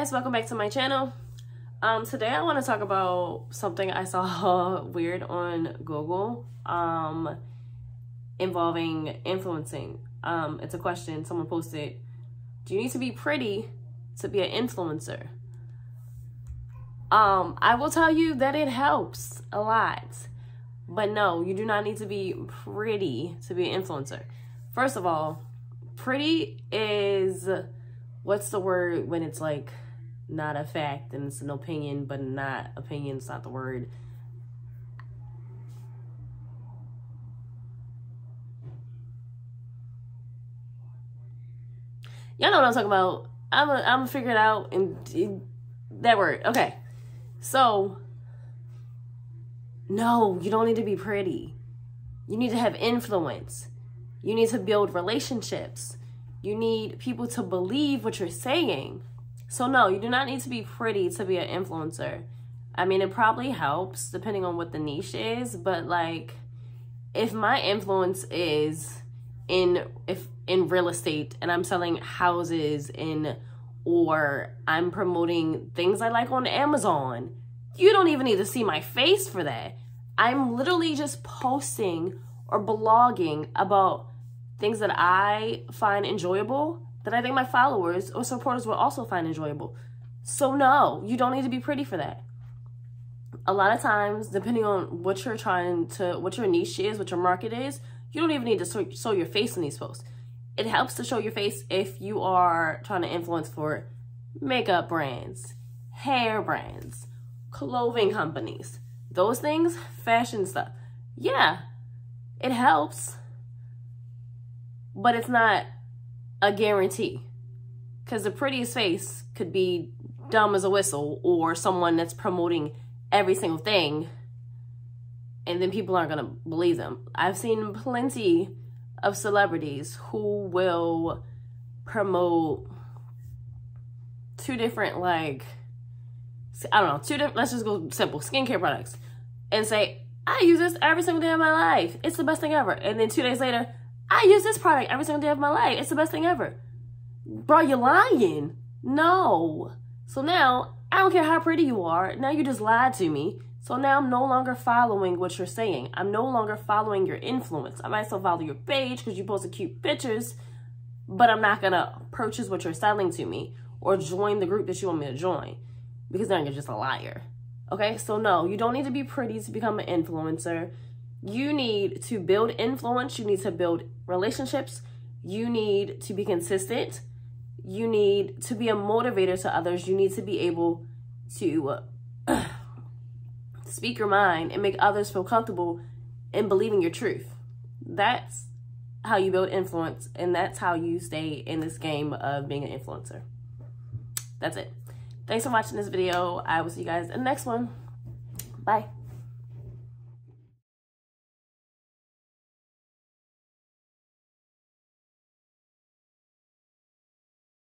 guys welcome back to my channel. Um today i want to talk about something i saw weird on google um involving influencing. Um it's a question someone posted. Do you need to be pretty to be an influencer? Um i will tell you that it helps a lot. But no you do not need to be pretty to be an influencer. First of all pretty is what's the word when it's like not a fact and it's an opinion, but not opinion's not the word. Y'all know what I'm talking about. I'm gonna I'm figure it out and that word. Okay. So no, you don't need to be pretty. You need to have influence. You need to build relationships. You need people to believe what you're saying. So, no, you do not need to be pretty to be an influencer. I mean, it probably helps depending on what the niche is, but like, if my influence is in if in real estate and I'm selling houses in or I'm promoting things I like on Amazon, you don't even need to see my face for that. I'm literally just posting or blogging about things that I find enjoyable that I think my followers or supporters will also find enjoyable. So no, you don't need to be pretty for that. A lot of times, depending on what you're trying to, what your niche is, what your market is, you don't even need to show, your face in these posts. It helps to show your face if you are trying to influence for makeup brands, hair brands, clothing companies, those things, fashion stuff. Yeah, it helps but it's not a guarantee. Because the prettiest face could be dumb as a whistle or someone that's promoting every single thing and then people aren't going to believe them. I've seen plenty of celebrities who will promote two different like I don't know, two different let's just go simple skincare products and say, I use this every single day of my life. It's the best thing ever. And then two days later, I use this product every single day of my life. It's the best thing ever. Bro, you're lying. No. So now, I don't care how pretty you are. Now you just lied to me. So now I'm no longer following what you're saying. I'm no longer following your influence. I might still follow your page because you post cute pictures, but I'm not going to purchase what you're selling to me or join the group that you want me to join because then you're just a liar. Okay, so no, you don't need to be pretty to become an influencer you need to build influence, you need to build relationships, you need to be consistent, you need to be a motivator to others, you need to be able to uh, speak your mind and make others feel comfortable in believing your truth. That's how you build influence, and that's how you stay in this game of being an influencer. That's it. Thanks for watching this video. I will see you guys in the next one. Bye.